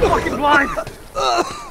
fucking blind!